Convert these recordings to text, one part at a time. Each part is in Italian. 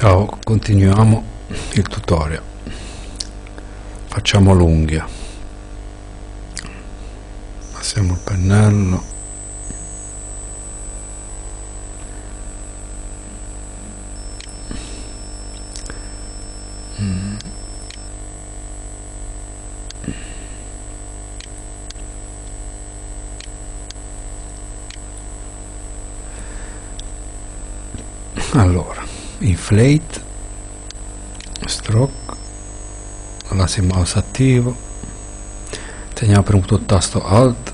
Ciao, continuiamo il tutorial. Facciamo l'unghia. Passiamo il pennello. Mm. Allora, inflate, stroke, laser mouse attivo, teniamo premuto il tasto alt,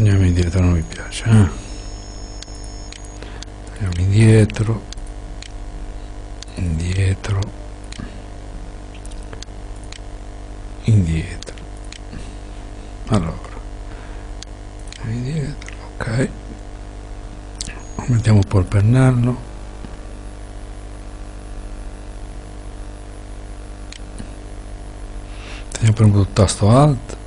torniamo indietro non mi piace eh? torniamo indietro. Indietro. Indietro. Allora. Indietro ok. Mettiamo un po' il pennello. Teniamo premuto il tasto alt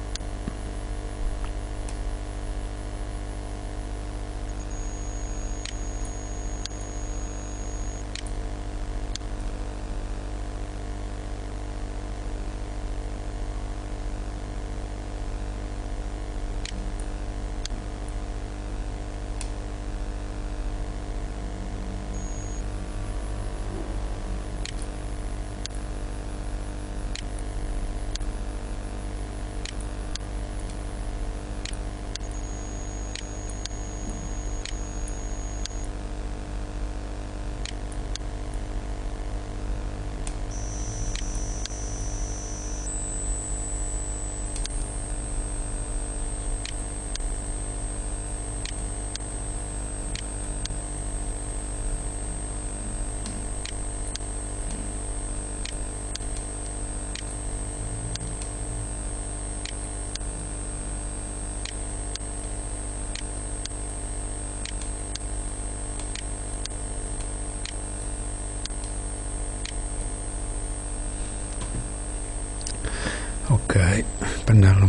ok pennello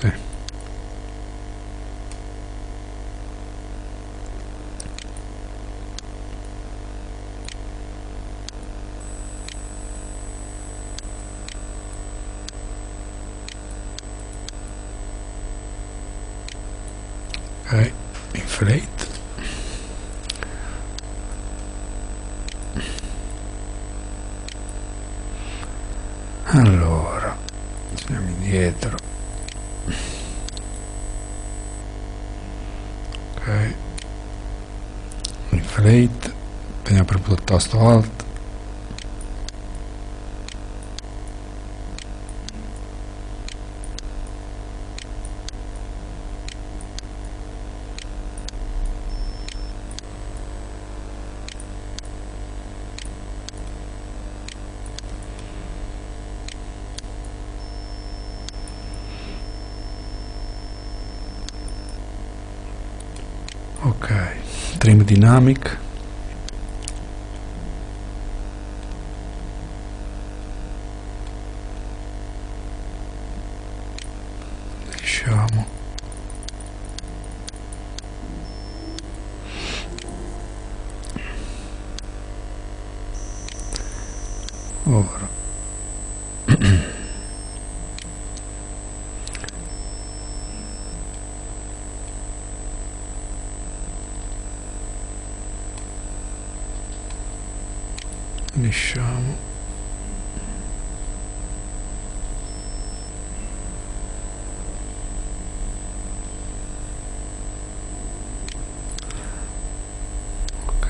sì. Ok inflate allora andiamo indietro ok. Inflate. Teniamo premuto il tasto alt trim dynamic. Diciamo lisciamo ok.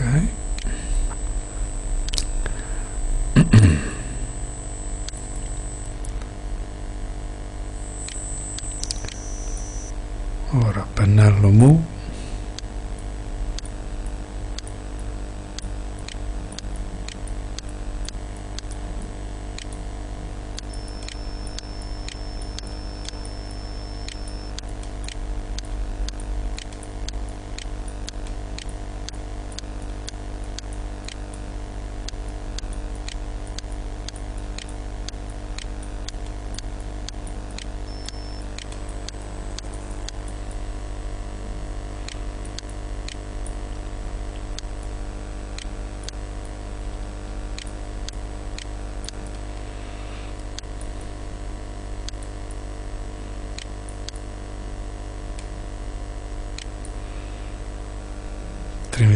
Ora pennello mu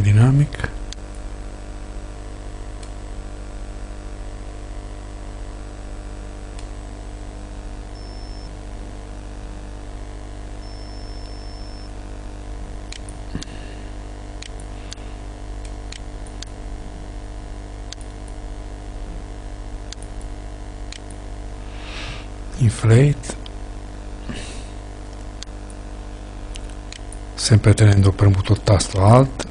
dynamic. Inflate. Sempre tenendo premuto il tasto alt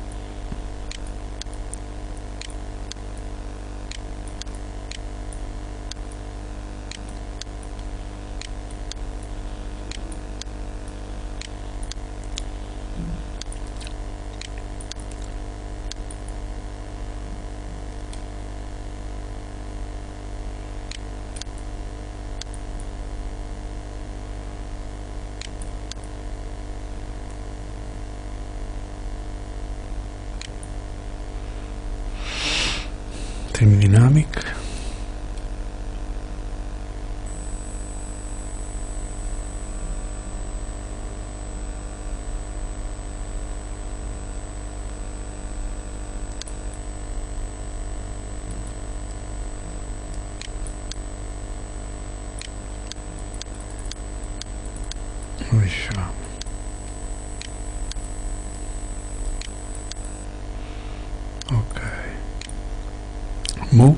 trim dynamic lisciamo ok mu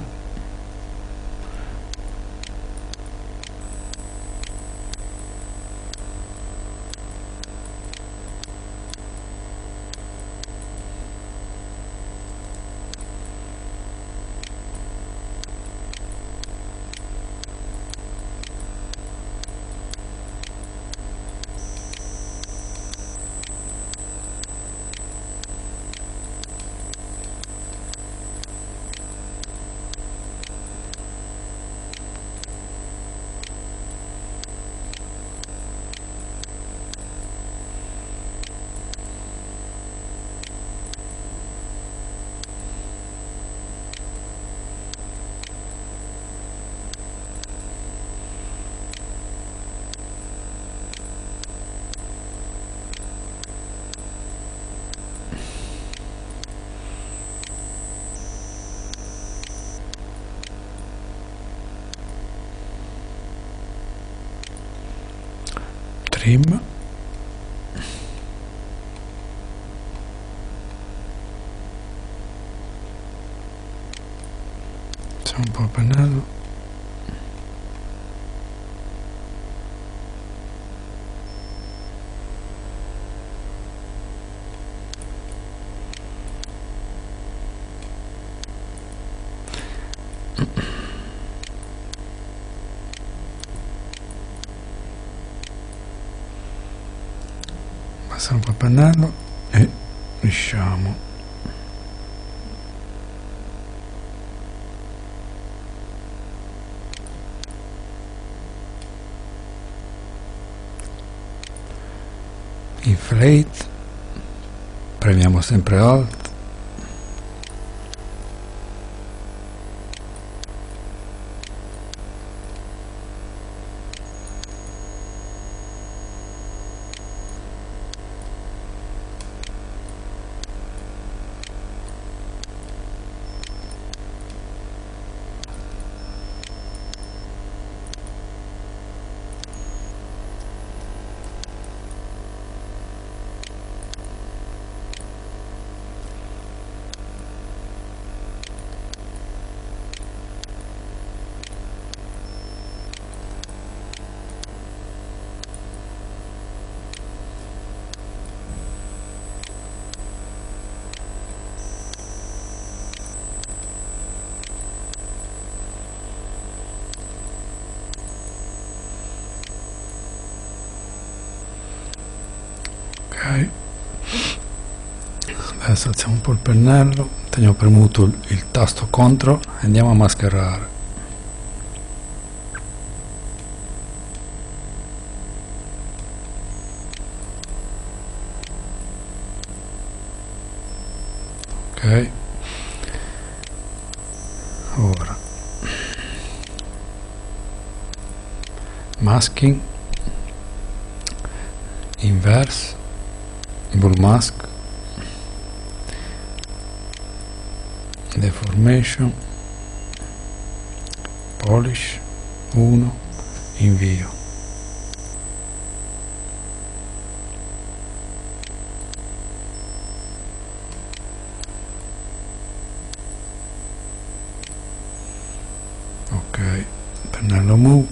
trim c'è un pennello e lisciamo inflate premiamo sempre alt ok adesso alziamo un po' il pennello teniamo premuto il, tasto CTRL e andiamo a mascherare. Ok. Ora. Masking. Inverse. Bull mask deformation. Polish. 1 invio. Ok. Pennello move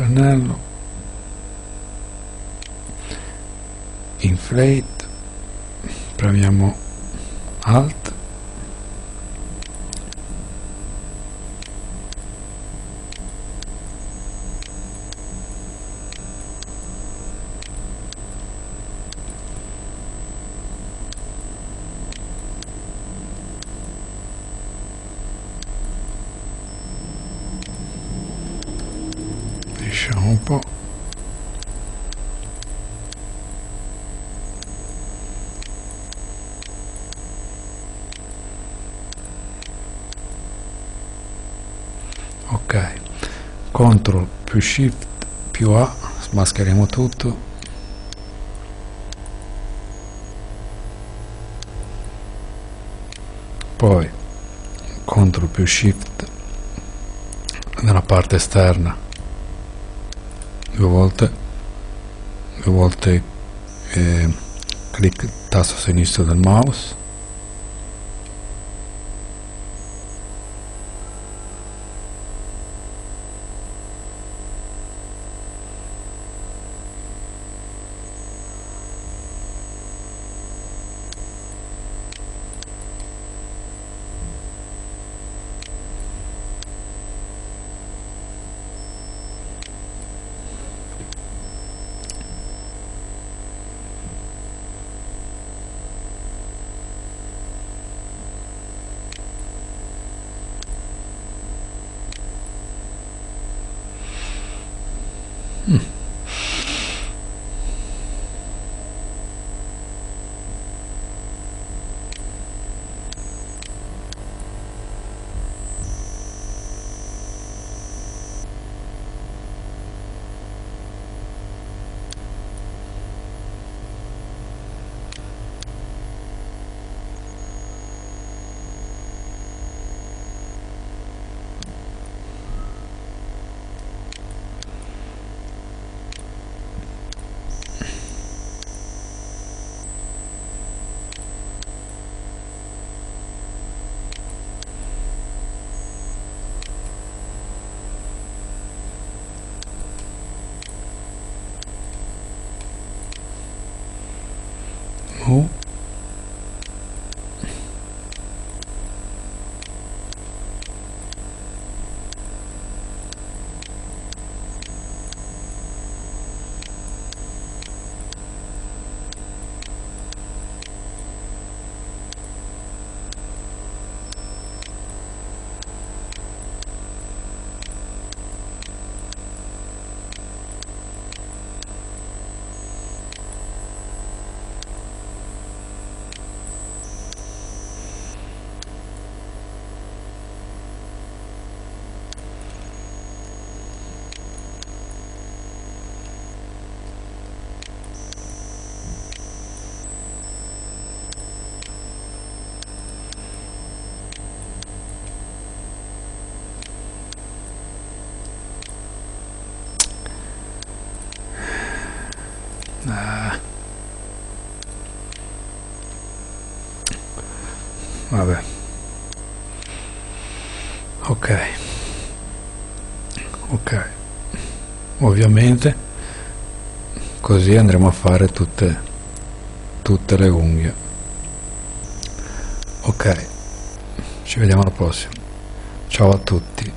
pennello inflate premiamo alt lisciamo un po' ok. CTRL più SHIFT più A smascheriamo tutto. Poi CTRL più SHIFT nella parte esterna due volte due volte eh, clic tasto sinistro del mouse Ah. Vabbè. Ok. Ok. Ovviamente così andremo a fare tutte tutte le unghie. Ok. Ci vediamo alla prossima. Ciao a tutti.